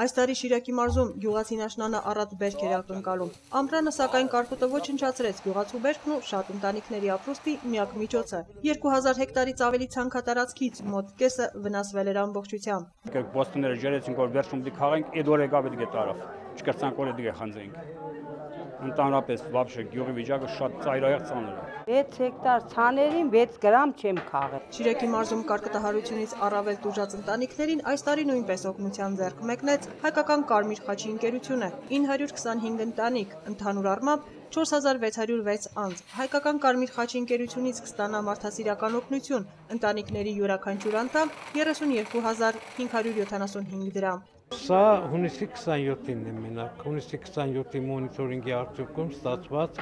Այս տարի Շիրակի մարզում գյուղացի Նաշնանը առատ բերք էր ակնկալում։ Ամռանը սակայն կարկուտը ոչնչացրեց գյուղացու բերքն ու շատ ընտանիքների ապրուստի միակ միջոցը։ 2000 հեկտարից ավելի ցանքատարածքից մոտ կեսը վնասվել էր ամբողջությամբ։ Բոստները ջերեցինք որ վերջում դի քաղենք, այդ օրը եկավ դի տարավ։ Չկրցանք օրը դի խանձենք ընդհանրապես վաբշե գյուղի վիճակը շատ ծայրահեղ ծանր է։ 6 հեկտար ցաներին 6 գրամ չեմ քաղել։ Շիրակի մարզում կարկտահարությունից առավել տուժած ընտանիքներին այս տարի նույնպես օգնության ձեռք մեկնեց հայկական Կարմիր խաչի ընկերությունը 925 ընտանիք, ընդհանուր առմամբ 4606 անձ։ Հայկական Կարմիր խաչի ընկերությունից կստանա մարդասիրական օգնություն, ընտանիքների յուրաքանչյուր անդամ 32575 դրամ։ Սա հունիսի 27-ին է մենակ, հունիսի 27-ի մոնիտորինգի արդյունքում ստացված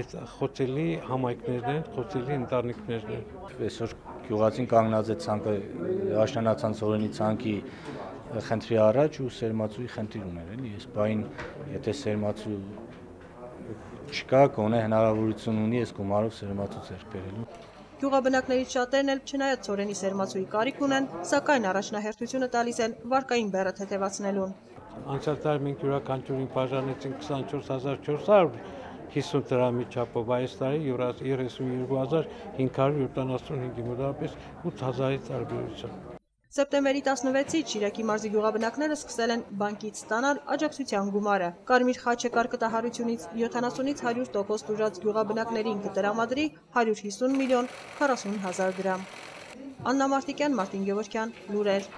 այդ խոցելի համայնքներն են, խոցելի ընտանիքներն են։ Այսօր գյուղացին կանգնած է ցանկը աշնանացան ծորենի ցանկի խնդրի առաջ ու սերմացուի խնդիր ուներ, էլի։ Ես բայն եթե սերմացու չկա, գոնե հնարավորություն ունի այս գումարով սերմացու ձեռք բերելու։ Գյուղաբնակներից շատերն էլ չնայած ծորենի սերմացուի կարիք ունեն, սակայն առաջնահերթությունը տալիս են վարկային բեռը թեթևացնելուն։ Անցյալ տարի մենք յուրաքանչյուրին բաժանեցինք 24400 50 դրամի չափով, այս տարի 32575 մոտավորապես 8000-ից տարբերությամբ։ Սեպտեմբերի 16-ից Շիրակի մարզի գյուղաբնակները սկսել են բանկից ստանալ աջակցության գումարը։ Կարմիր խաչը կարկտահարությունից 70-ից 100% տուժած գյուղաբնակներին կտրամադրի 150 միլիոն 40 հազար դրամ։ Աննա Մարտիկյան, Մարտին Գևորքյան, Լուրեր։